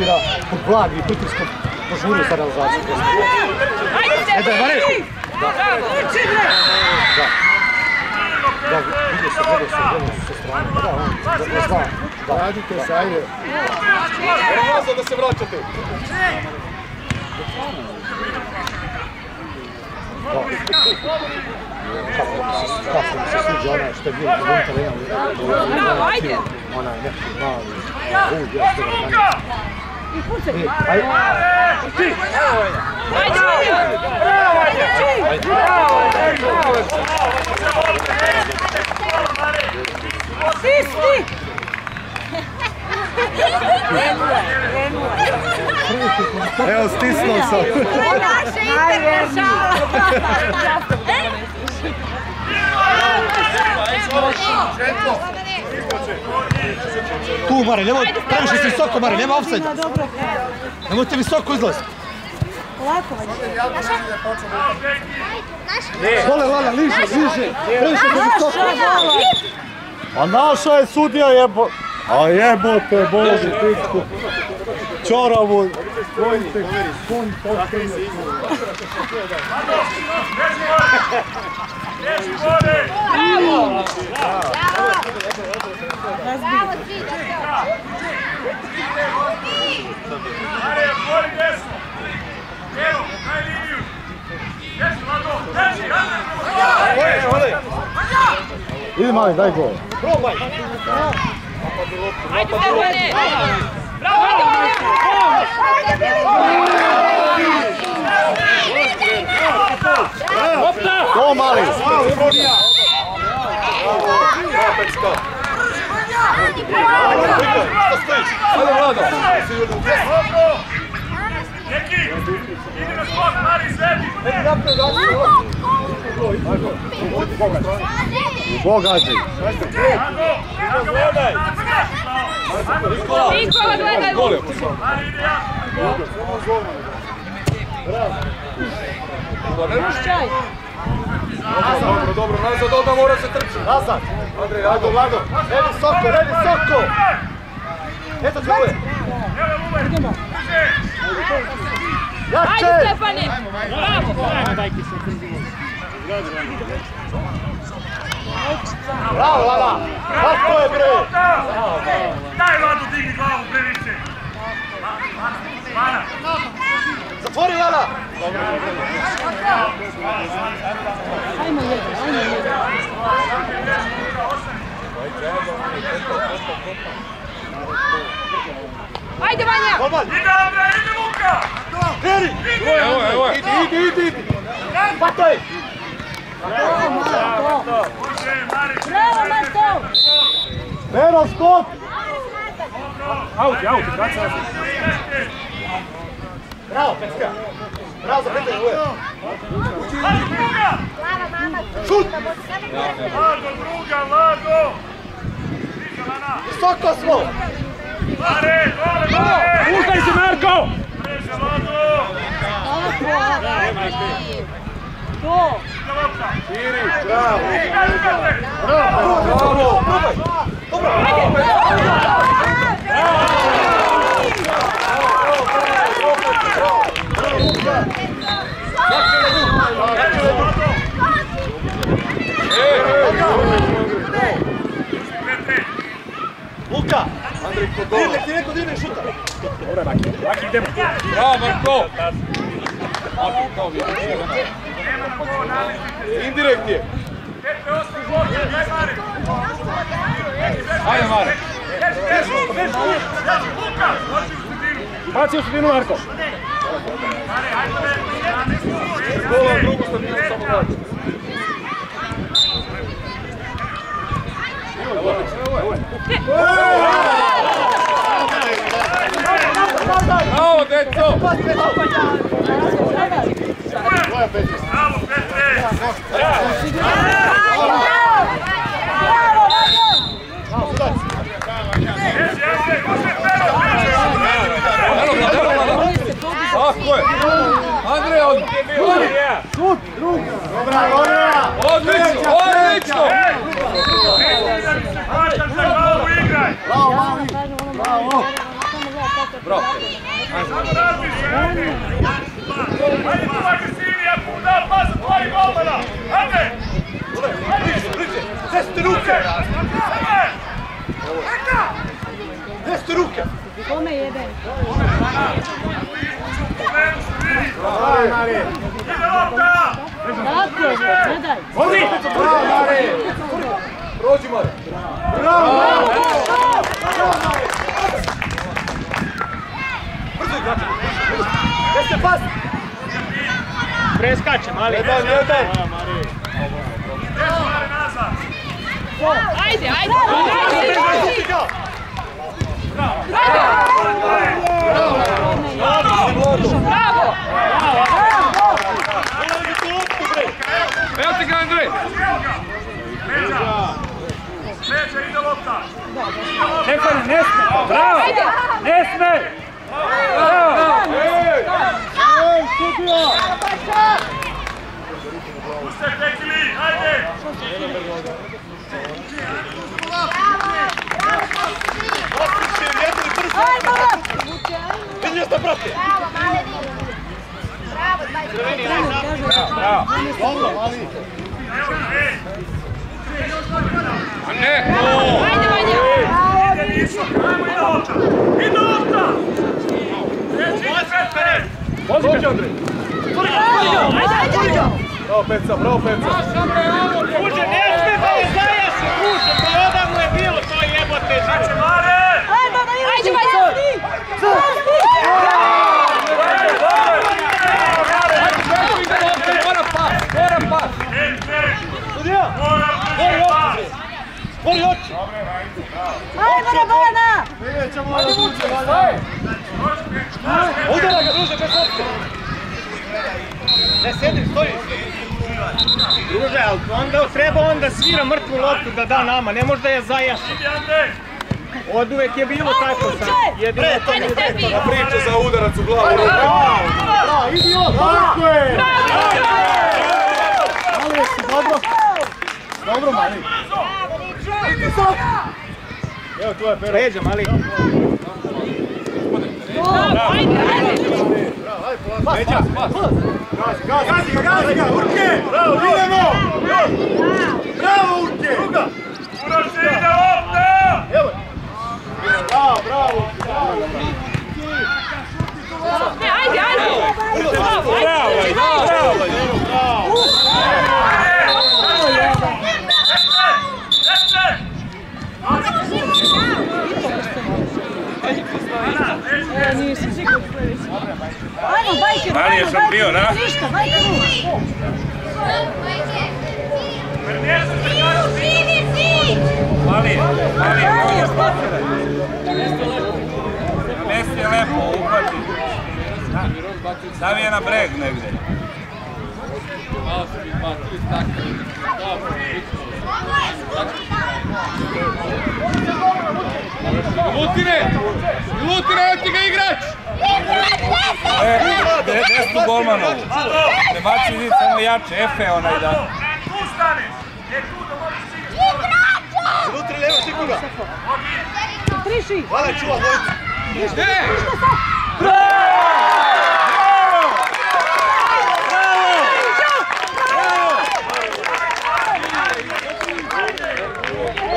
svira pod blagi pritiskom požuri sa realizacijom. E da je Mare! Da. Da, vidio se, vidio se, vidio se sa strane. Da, on, da, da zna. Da, Radite se, ajde. Brzo da se vraćate. da. Kako, mi se sviđa ona što je bio u. Bravo, ajde. Ona je neki mali, lud, ja što ga manje. E, ajde. Sti, sti! Evo, stisnuo sam. Naše internašala! Tu, Mare, nemoj, previše si visoko, Mare, nema offside. Nemojte visoko izlaziti. Vole, Lala, niže, niže. Previše si visoko. A naša je sudija jebo... A jebote, Bože, pisku. Čoravu. Sklonite, sklonite, ostavljate. Idi mali, daj gol. Ajde, Stefane! Bravo! Go mali. Ajde, Vlado. Bogađi. Nikola, gledaj! Gol je. Dobro, dobro, nazad odmah mora se trči. Nazad. Andrej, Vlado, ajde. Vlado. Ne visoko, ne visoko. Eto ti. Ajde, Jače. Stefane! Bravo! Bravo, Lala. Tako je, bre. Daj Vladu, digni glavu previše. Mana, Zatvori, Lala. Ajde, Vanja! Golman. ide bre, ide Luka! Kreni. Evo je, evo je. Idi, idi, idi. Pataj. Uže, Mari, Bravo, Marko! Pero, stop. Bravo, Pecka. Bravo za pitanje, uje. Vlado, druga! Šut. Vlado, druga, Vlado! Stiže, Lana! Visoko smo. Mare, dole, dole! Puštaj se Marko! Preže, Vlado! Ide lopta! Širi, bravo. Bravo. Bravo. Dobro. Pete! Luka. Dirne, ti neko dirne i šuta. Laki idemo. Bravo, Marko. Indirekt je. Ajde, Mare. Dođi u sredinu! Baci u sredinu Marko. Drugu samo Pete! Može Pero, beži! Evo ga, evo ga. Tako je. Andrej, od... Odlično, odlično! Ej! Hvataš za glavu, igraj! Bravo, mali. Bravo. Bravo. Ajde, pomagaj Silija, da, pas, tvoj golmana! Ajde! Bliže, bliže! Desite ruke! Desite ruke! Kome jebe? Ide lopta! Tako gledaj. Vodi! Prođi Mare. Preskače, mali. Jedan, jedan. Mare nazad! Ajde, ajde, ajde, ajde. Bravo! Evo ti ga Andrej. Peđa! Peđa, ide lopta! Ne sme! Bravo! Ne sme! Bravo! Ej, sudija! Ajde, Vanja! Ajde, ajde! Bravo, Peca, bravo, Peca. Uđe, ne sme da je zajaše, uđe, to odavno je bilo, to jebote Znači, Mare! Ajde, Vanja! Mora pas, mora pas. Pepe! Sudija! Moram brže pas! Tvori oči! Ajde, Rabana! Nećemo da uđe, valja. Udara ga, druže, bez lopte! Ne sedi, stoji! Druže, ali onda treba onda svira mrtvu loptu da da nama, ne može da je Ante! Od uvek je bilo tako sad. Jedino to Ajde, Stefi! Priče za udarac u glavu. Bravo, idi on, tako je. Mali, jesi dobro? Dobro, mali. Evo tu je Pero. Leđa, mali. Ajde, ajde! Leđa, pas. Gazi ga, gazi ga, Urke! Bravo, idemo! Bravo, Urke! Uroši, ide lopta! Bravo, bravo, bravo. Ne, ajde, ajde! Bravo, ajde! Bravo, bravo. Ajmo, bajke, Ali je? Ništa, bajke mu! Mali, mali, mali. Je lepo, uhvati. Stavi je na breg negdje. Lutine! Lutine, evo ti ga igrač! E, de- desnu golmanovu. Ne baci vid, samo jače, Efe onaj da. Tu staneš! E tu da možeš igrati! Lutri, levo, sikuga. Triši! Hvala, čuva, dvojicu. Ne!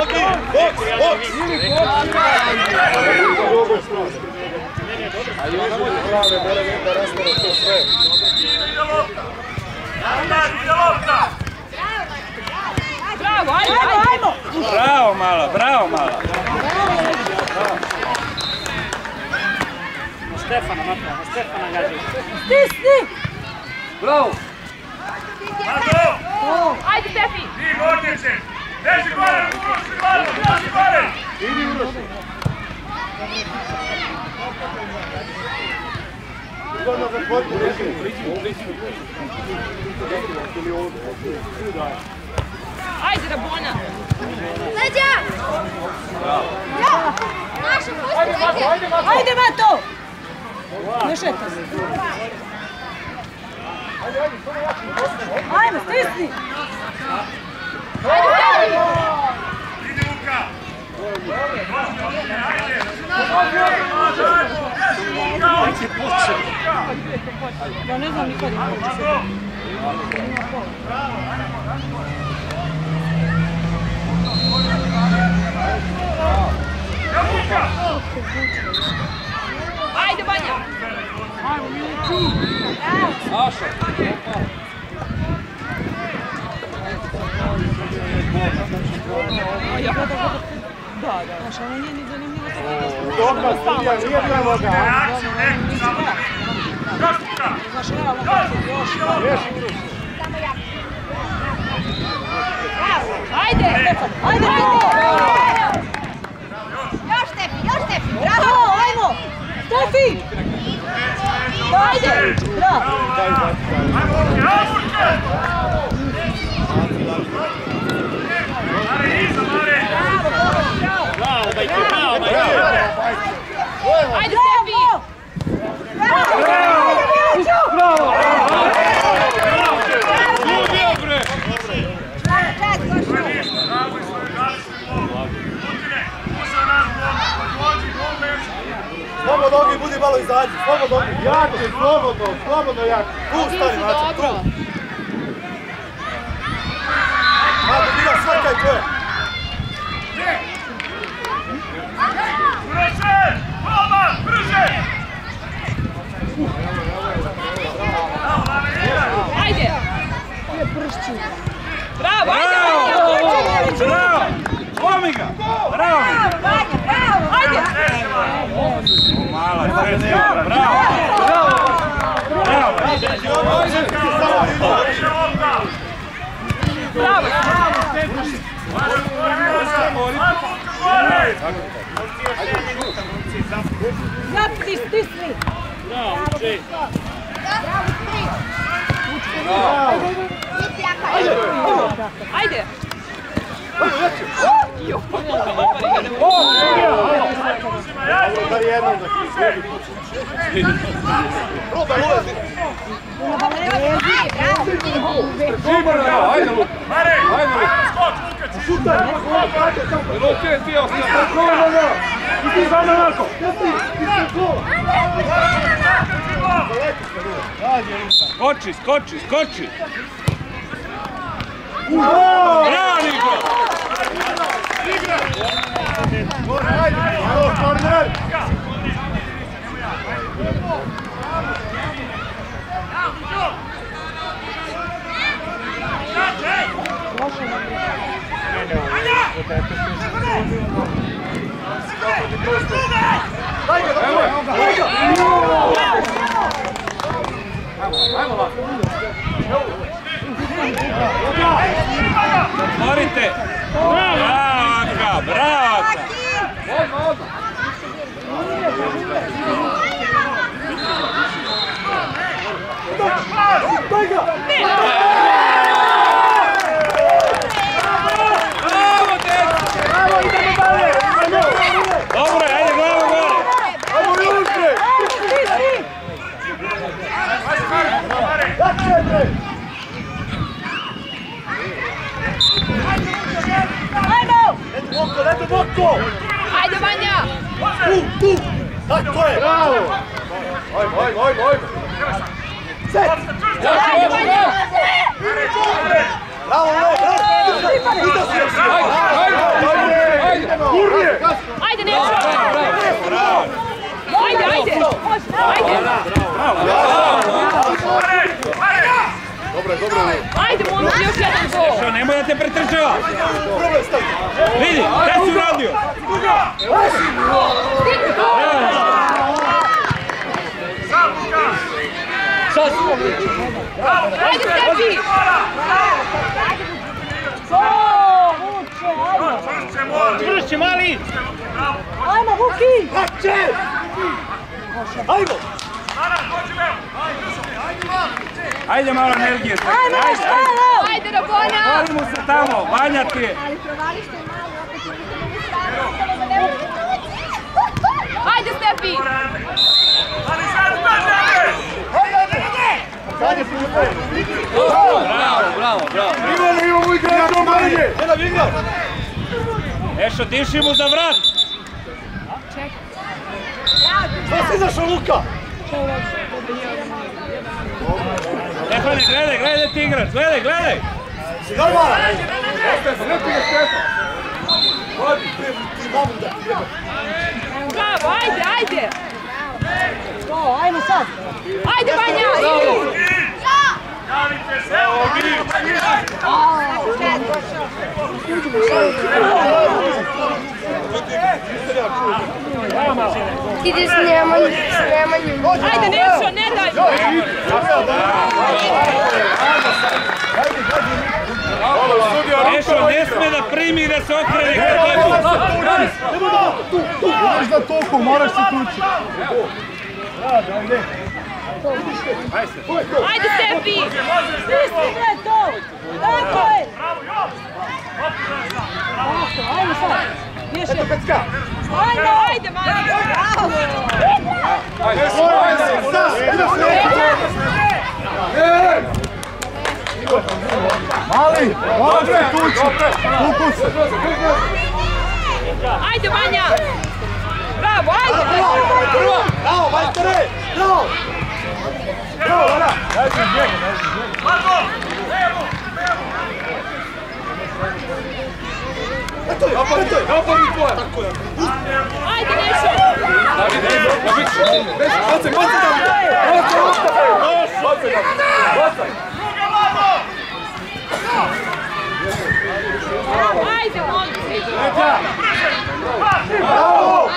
Odi, boks, boks. Ide lopta! Andar, ide lopta! Bravo, ajmo, ajmo, ajmo! Bravo mala, bravo mala. Stisni! Bravo! Mado! Ajde, Stefi! Ti gornjeće! Beži gore, uroši malo, beži gore! Ajde, Rabona! Leđa! Ja! Maša, pusti leđa! Ajde, Mato! Ne šeta se. Ajmo, stisni! Ajde, Stefi! Ja ne znam nikad ima. Ajde, Banja! Saša. Znaš, ono nije ni zanimljivo sad Dobra, studija, nije pravo ga. Znaš, realno kako još. Ajde! Ajde, ajde! Još Stefi, još Stefi! Bravo, ajmo! Stefi! Ajde! Bravo! Bravo, bajke, bravo, bajke. Ajde Stefi! Bio bre! Slobodno nogi, budi malo izađi, slobodno nogi. Jače, slobodno, slobodno jače. Tu stani, Maček, tu. Mado, Mila, svaka je tvoja. Brže! Hvala! Ajde! Bravo, ajde Bravo! Bravo! Lomi ga! Bravo! Banja, bravo! Ajde! Mala srednja, bravo! Bravo! Bravo! Zapti, stisni! Ajde! Dar jednom da ti sebi. Probaj ulazi. Šimar, evo, ajde Luka! Ajde Skoči, skoči, skoči! Brani ga! Malo, korner. Daj ga, daj ga, daj ga. Otvorite! Braka, braka! Daj ga. Bravo, djeco! Bravo, idemo dalje. Ajmo. Dobro, ajde, glavo gore! Ajmo, Julke. Jače, bre. Ajmo! Eto Boko, eto Boko. Ajde Banja! Tu, tu. Tako je. Bravo. Ajmo, ajmo, ajmo, ajmo. Set. Ajde Banja! Bravo, bravo, bravo. Iza se. Ajde, ajde! Gurnije. Ajde Neco! Bravo! Ajde, ajde! Ajde! Dobro, dobro. Ajde, momci, još jedan gol! Što, nemoj da te pretrčava! Problem stavi. Vidi, šta si uradio? Ajde, Stefi! O, Vuče, ajmo! Čvršće, mali! Ajmo, Vuki! Ajmo. Ajde malo energije. Ajmo, još malo! Ajde, Rabona! Mu se tamo, Vanja ti je. Ajde, Stefi! Ali sad! Sanje se upe. Bravo, bravo, bravo. Imamo, imamo igrača manje. Jedan vingar. Ešo, diši mu za vrat! Šta si izašao Luka? Stefane, gledaj, gledaj ti igrač, gledaj, gledaj! Si normalan? Bravo, ajde, ajde! To, ajmo sad. Ajde, Vanja, idi! Idi s Nemanjom, s Nemanjom. Ajde, Nešo, ne daj! Ešo, ne sme da primi da se okrene kad tebi! Moraš da toliko, moraš se tući. Ajde, Stefi! Stigne to. Tako je. Tako, ajmo sad. Više. Ajde, ajde, Vanja! Mali, moraš se tući. Tuku se. Ajde, Vanja! Bravo, ajde! Bravo, majstore! Bravo! Bravo, Vana! Eto je, eto je! Tako je. Ajde, Nešo! Bacaj, bacaj tamo! Ajde, momci! Bravo!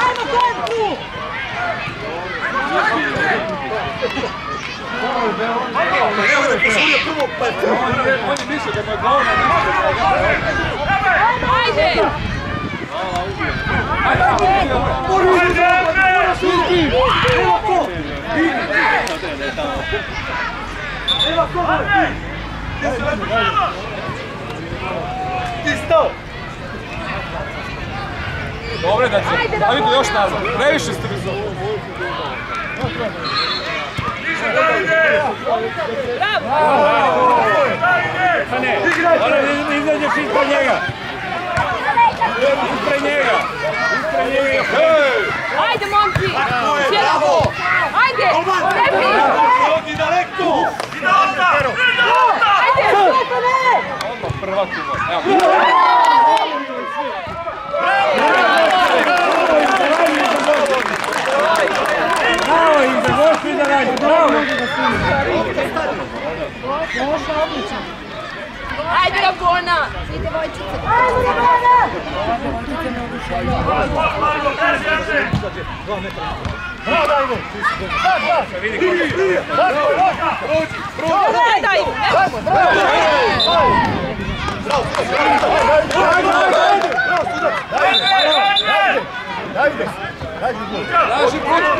Ajmo, ko je tu? Evo da posudio prvo, pa je prvo. Ajde! Ti stao! Dobro je da će, Davidu još nazad, previše ste da izađeš ispred njega. Ispred njega. Ispred njega. Ajde, momci! Sjedamo! Ajde! Stefi! Odi daleko! Ajde! Odmah prvak u gol. Evo. Bravo im za svi da radi, bravo! Ajde, Rabona! Ajmo, Ivana. Ne daj! Davide! Davide! Daži, prođi, prođi! Ne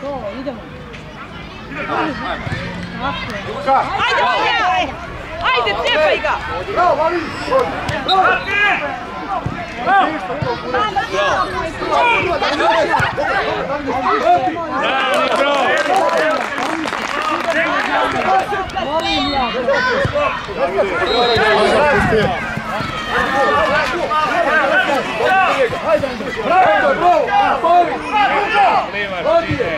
To, idemo. Cepaj ga! Bravo! Bravo! Bravo, ti ne.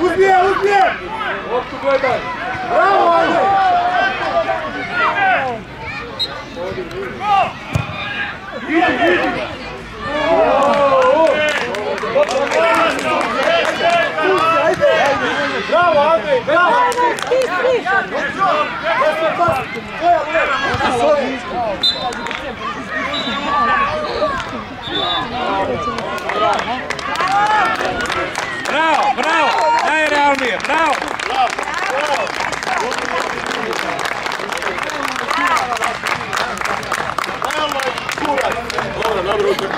Uzmije, uzmije! Bravo, ajde! Bravo, Andrej, bravo! Bravo, bravo! Almir, bravo! Dobro, dobro utakmica.